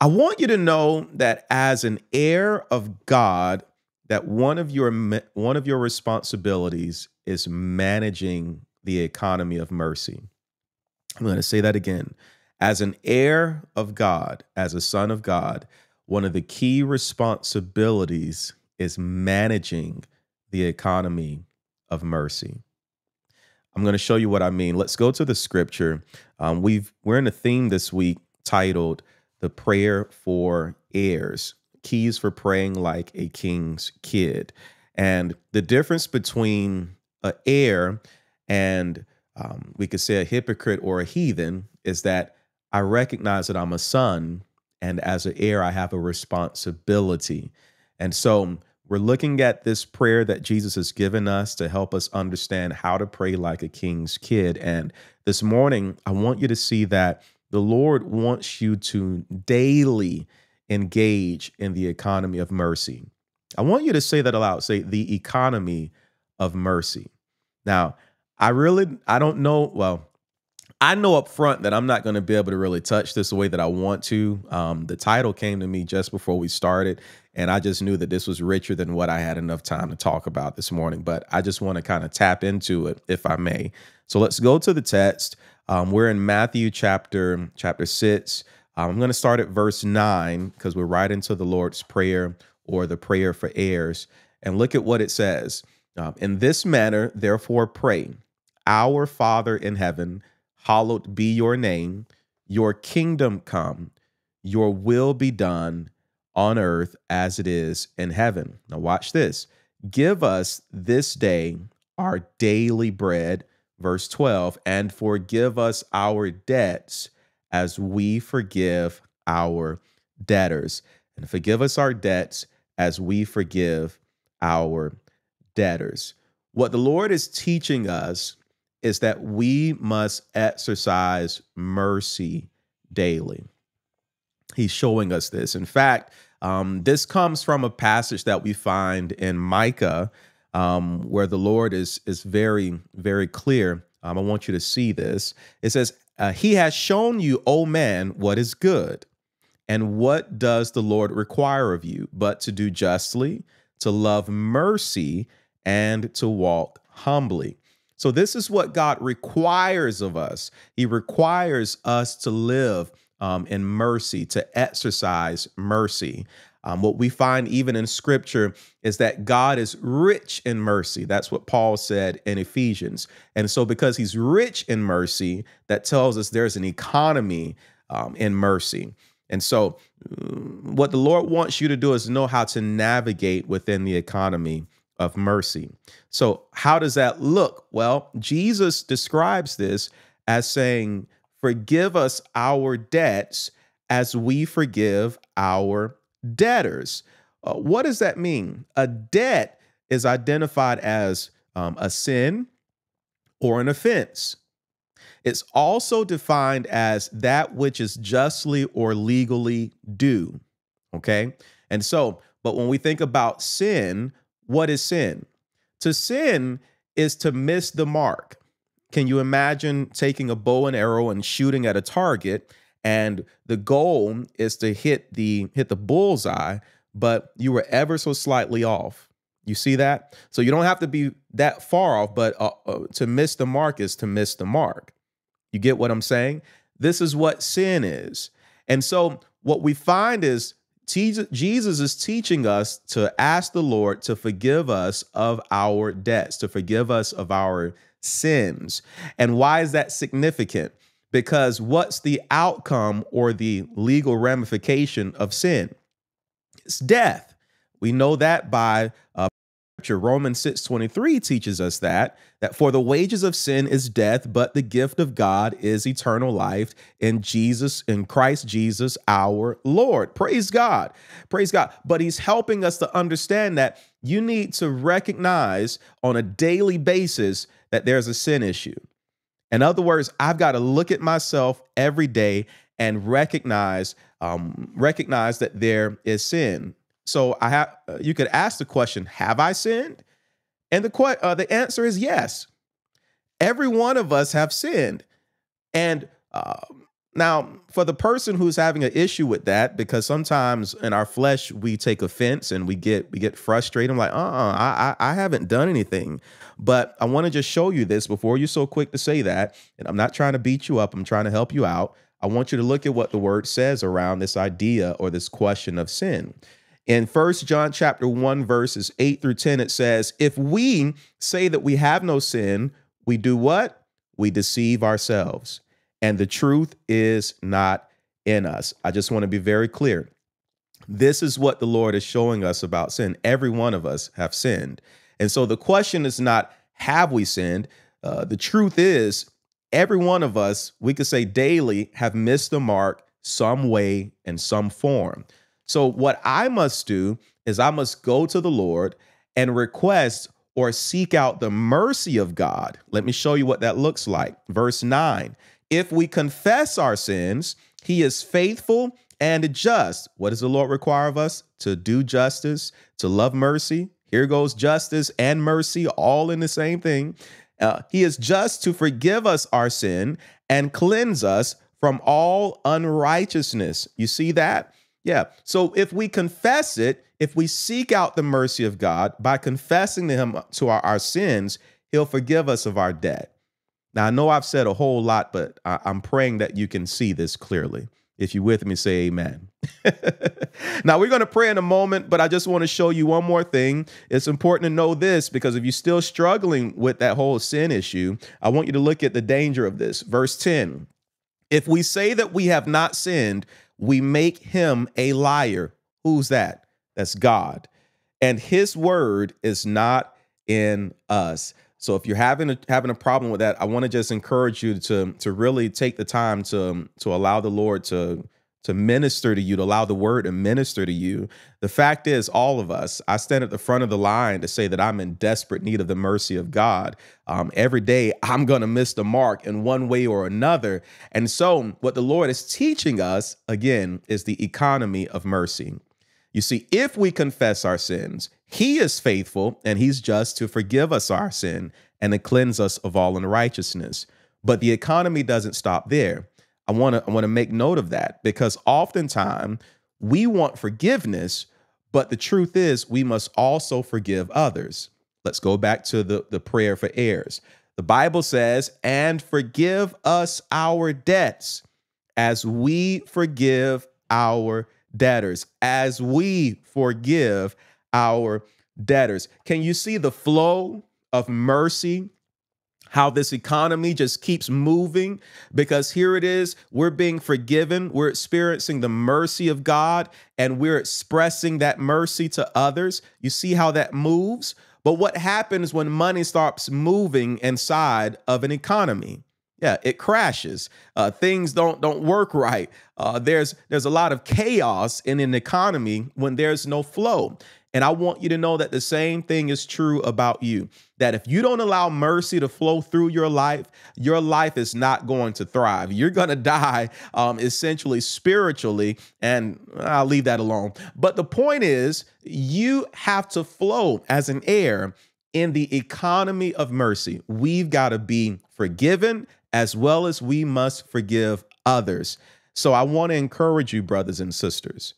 I want you to know that as an heir of God, that one of your one of your responsibilities is managing the economy of mercy. I'm going to say that again. As an heir of God, as a son of God, one of the key responsibilities is managing the economy of mercy. I'm going to show you what I mean. Let's go to the scripture. Um, we've we're in a theme this week titled "The Prayer for Heirs: Keys for Praying Like a King's Kid." And the difference between an heir and um, we could say a hypocrite or a heathen is that I recognize that I'm a son, and as an heir, I have a responsibility. And so we're looking at this prayer that Jesus has given us to help us understand how to pray like a king's kid. And this morning, I want you to see that the Lord wants you to daily engage in the economy of mercy. I want you to say that aloud. Say the economy of mercy. Now, I really I don't know. Well, I know up front that I'm not going to be able to really touch this the way that I want to. Um, the title came to me just before we started, and I just knew that this was richer than what I had enough time to talk about this morning. But I just want to kind of tap into it, if I may. So let's go to the text. Um, we're in Matthew chapter chapter six. Um, I'm going to start at verse nine because we're right into the Lord's prayer or the prayer for heirs, and look at what it says. Um, in this manner, therefore, pray. Our Father in heaven, hallowed be your name, your kingdom come, your will be done on earth as it is in heaven. Now, watch this. Give us this day our daily bread, verse 12, and forgive us our debts as we forgive our debtors. And forgive us our debts as we forgive our debtors. What the Lord is teaching us is that we must exercise mercy daily. He's showing us this. In fact, um, this comes from a passage that we find in Micah, um, where the Lord is is very very clear. Um, I want you to see this. It says, uh, "He has shown you, O man, what is good, and what does the Lord require of you, but to do justly, to love mercy, and to walk humbly." So, this is what God requires of us. He requires us to live um, in mercy, to exercise mercy. Um, what we find even in scripture is that God is rich in mercy. That's what Paul said in Ephesians. And so, because he's rich in mercy, that tells us there's an economy um, in mercy. And so, mm, what the Lord wants you to do is know how to navigate within the economy of mercy. So, how does that look? Well, Jesus describes this as saying, Forgive us our debts as we forgive our debtors. Uh, what does that mean? A debt is identified as um, a sin or an offense. It's also defined as that which is justly or legally due. Okay. And so, but when we think about sin, what is sin? To sin is to miss the mark. Can you imagine taking a bow and arrow and shooting at a target and the goal is to hit the hit the bullseye, but you were ever so slightly off. You see that? So you don't have to be that far off, but uh, uh, to miss the mark is to miss the mark. You get what I'm saying? This is what sin is. And so what we find is Jesus is teaching us to ask the Lord to forgive us of our debts, to forgive us of our sins. And why is that significant? Because what's the outcome or the legal ramification of sin? It's death. We know that by uh, romans 6 23 teaches us that that for the wages of sin is death but the gift of god is eternal life in jesus in christ jesus our lord. Praise god. Praise god. But he's helping us to understand that you need to recognize on a daily basis that there's a sin issue in other words i've got to look at myself every day and recognize um, recognize that there is sin so I have you could ask the question, have I sinned? And the que- uh, the answer is yes. Every one of us have sinned. And uh, Now, for the person who's having an issue with that, because sometimes in our flesh we take offense and we get we get frustrated. I'm like, uh, uh I, I I haven't done anything. But I want to just show you this before you're so quick to say that. And I'm not trying to beat you up. I'm trying to help you out. I want you to look at what the word says around this idea or this question of sin. In First John chapter 1 verses 8 through 10 it says, "If we say that we have no sin, we do what? We deceive ourselves, and the truth is not in us." I just want to be very clear. This is what the Lord is showing us about sin. Every one of us have sinned. And so the question is not have we sinned? Uh, the truth is every one of us, we could say daily, have missed the mark some way in some form. So, what I must do is I must go to the Lord and request or seek out the mercy of God. Let me show you what that looks like. Verse 9 If we confess our sins, he is faithful and just. What does the Lord require of us? To do justice, to love mercy. Here goes justice and mercy all in the same thing. Uh, he is just to forgive us our sin and cleanse us from all unrighteousness. You see that? Yeah. So if we confess it, if we seek out the mercy of God by confessing to Him to our, our sins, He'll forgive us of our debt. Now, I know I've said a whole lot, but I, I'm praying that you can see this clearly. If you're with me, say amen. now, we're going to pray in a moment, but I just want to show you one more thing. It's important to know this because if you're still struggling with that whole sin issue, I want you to look at the danger of this. Verse 10 If we say that we have not sinned, we make him a liar. Who's that? That's God. And his word is not in us. So if you're having a, having a problem with that, I want to just encourage you to to really take the time to to allow the Lord to to minister to you, to allow the word to minister to you. The fact is, all of us, I stand at the front of the line to say that I'm in desperate need of the mercy of God. Um, every day, I'm going to miss the mark in one way or another. And so, what the Lord is teaching us, again, is the economy of mercy. You see, if we confess our sins, he is faithful and he's just to forgive us our sin and to cleanse us of all unrighteousness. But the economy doesn't stop there. I want to I want to make note of that because oftentimes we want forgiveness, but the truth is we must also forgive others. Let's go back to the, the prayer for heirs. The Bible says, and forgive us our debts as we forgive our debtors, as we forgive our debtors. Can you see the flow of mercy? How this economy just keeps moving because here it is, we're being forgiven, we're experiencing the mercy of God, and we're expressing that mercy to others. You see how that moves? But what happens when money starts moving inside of an economy? Yeah, it crashes. Uh, things don't don't work right. Uh, there's there's a lot of chaos in an economy when there's no flow. And I want you to know that the same thing is true about you. That if you don't allow mercy to flow through your life, your life is not going to thrive. You're going to die um, essentially spiritually. And I'll leave that alone. But the point is, you have to flow as an heir in the economy of mercy. We've got to be forgiven as well as we must forgive others. So I want to encourage you, brothers and sisters,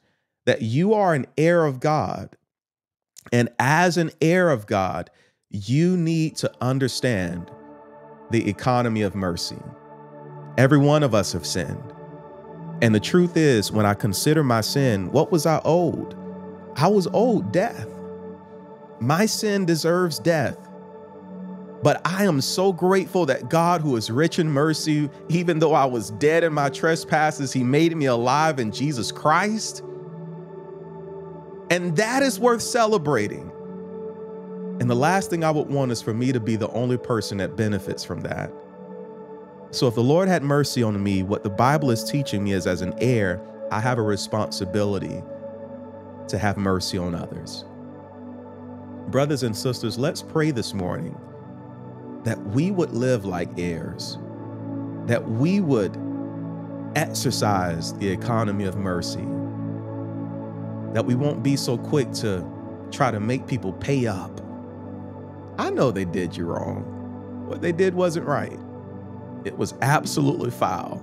that you are an heir of God and as an heir of God, you need to understand the economy of mercy. Every one of us have sinned. And the truth is, when I consider my sin, what was I owed? I was owed death. My sin deserves death. But I am so grateful that God, who is rich in mercy, even though I was dead in my trespasses, He made me alive in Jesus Christ. And that is worth celebrating. And the last thing I would want is for me to be the only person that benefits from that. So if the Lord had mercy on me, what the Bible is teaching me is as an heir, I have a responsibility to have mercy on others. Brothers and sisters, let's pray this morning that we would live like heirs, that we would exercise the economy of mercy that we won't be so quick to try to make people pay up. I know they did you wrong. What they did wasn't right, it was absolutely foul.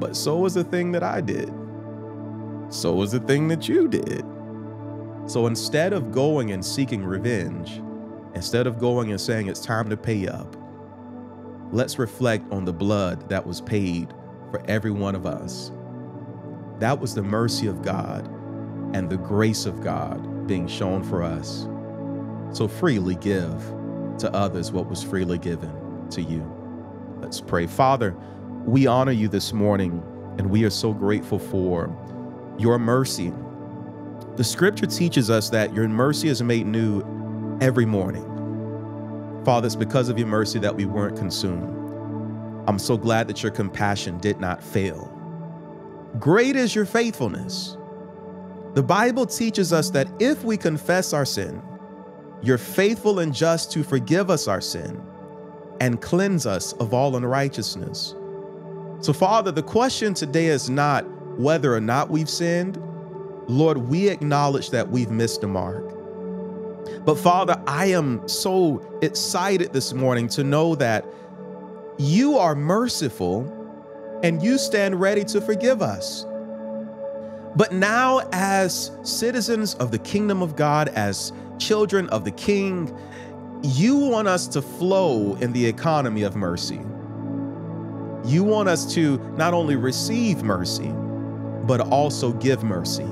but so was the thing that I did. So was the thing that you did. So instead of going and seeking revenge, instead of going and saying it's time to pay up, let's reflect on the blood that was paid for every one of us. That was the mercy of God and the grace of God being shown for us. So freely give to others what was freely given to you. Let's pray. Father, we honor you this morning and we are so grateful for your mercy. The scripture teaches us that your mercy is made new every morning. Father, it's because of your mercy that we weren't consumed. I'm so glad that your compassion did not fail. Great is your faithfulness. The Bible teaches us that if we confess our sin, you're faithful and just to forgive us our sin and cleanse us of all unrighteousness. So, Father, the question today is not whether or not we've sinned. Lord, we acknowledge that we've missed the mark. But, Father, I am so excited this morning to know that you are merciful and you stand ready to forgive us. But now, as citizens of the kingdom of God, as children of the King, you want us to flow in the economy of mercy. You want us to not only receive mercy, but also give mercy.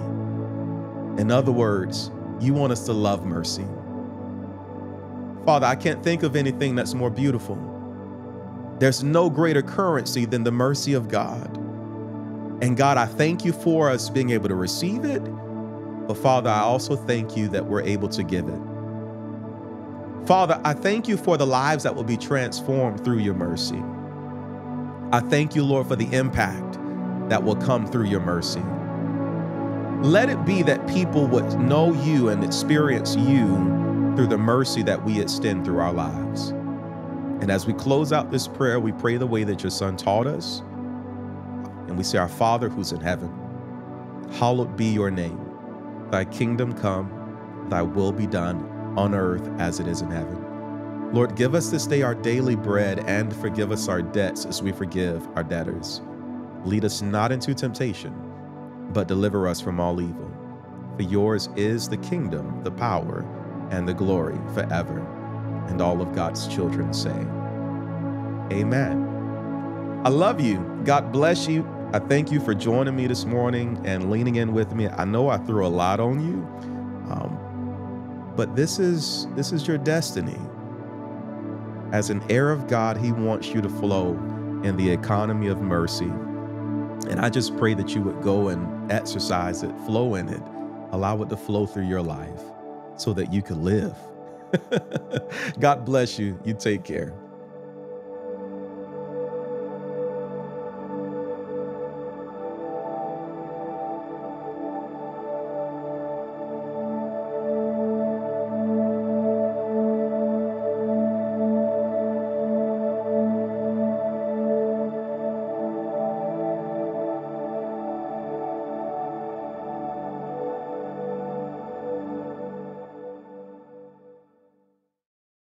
In other words, you want us to love mercy. Father, I can't think of anything that's more beautiful. There's no greater currency than the mercy of God. And God, I thank you for us being able to receive it. But Father, I also thank you that we're able to give it. Father, I thank you for the lives that will be transformed through your mercy. I thank you, Lord, for the impact that will come through your mercy. Let it be that people would know you and experience you through the mercy that we extend through our lives. And as we close out this prayer, we pray the way that your son taught us. And we say, Our Father who's in heaven, hallowed be your name. Thy kingdom come, thy will be done on earth as it is in heaven. Lord, give us this day our daily bread and forgive us our debts as we forgive our debtors. Lead us not into temptation, but deliver us from all evil. For yours is the kingdom, the power, and the glory forever. And all of God's children say, Amen. I love you. God bless you. I thank you for joining me this morning and leaning in with me. I know I threw a lot on you, um, but this is this is your destiny. As an heir of God, He wants you to flow in the economy of mercy. And I just pray that you would go and exercise it, flow in it, allow it to flow through your life so that you can live. God bless you. You take care.